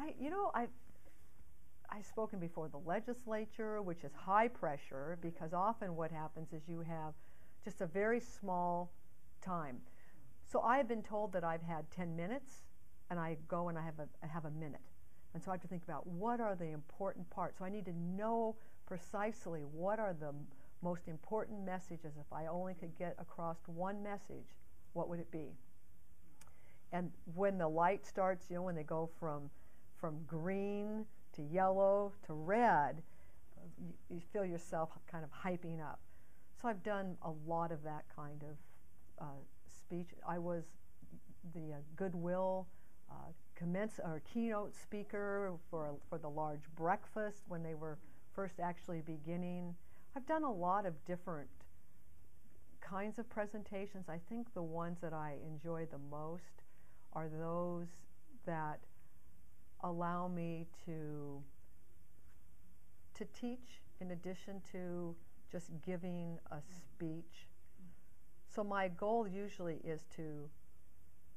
I, you know, I've, I've spoken before the legislature, which is high pressure because often what happens is you have just a very small time. So I have been told that I've had 10 minutes and I go and I have a, I have a minute. And so I have to think about what are the important parts. So I need to know precisely what are the most important messages. If I only could get across one message, what would it be? And when the light starts, you know, when they go from from green to yellow to red, you, feel yourself kind of hyping up. So I've done a lot of that kind of uh, speech. I was the uh, Goodwill uh, commence or keynote speaker for for the large breakfast when they were first actually beginning. I've done a lot of different kinds of presentations. I think the ones that I enjoy the most are those that allow me to to teach in addition to just giving a speech. So my goal usually is to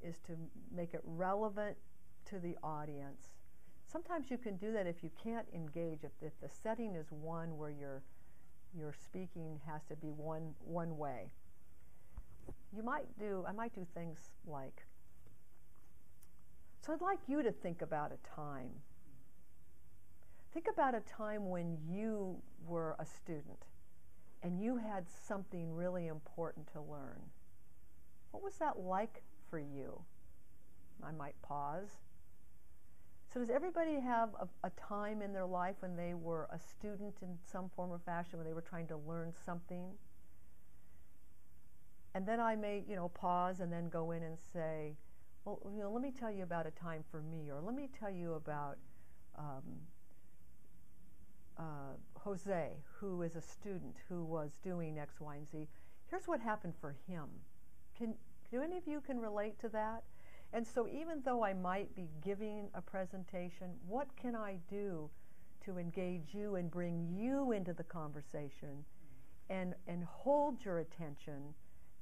is to make it relevant to the audience. Sometimes you can do that if you can't engage, if, if the setting is one where your your speaking has to be one one way. You might do I might do things like so I'd like you to think about a time. Think about a time when you were a student and you had something really important to learn. What was that like for you? I might pause. So, does everybody have a, a, time in their life when they were a student in some form or fashion, when they were trying to learn something? And then I may, you know, pause and then go in and say, well, you know, let me tell you about a time for me, or let me tell you about um, uh, Jose, who is a student who was doing X, Y, and Z. Here's what happened for him. Can do any of you can relate to that? And so, even though I might be giving a presentation, what can I do to engage you and bring you into the conversation, and and hold your attention,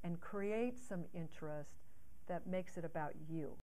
and create some interest? That makes it about you.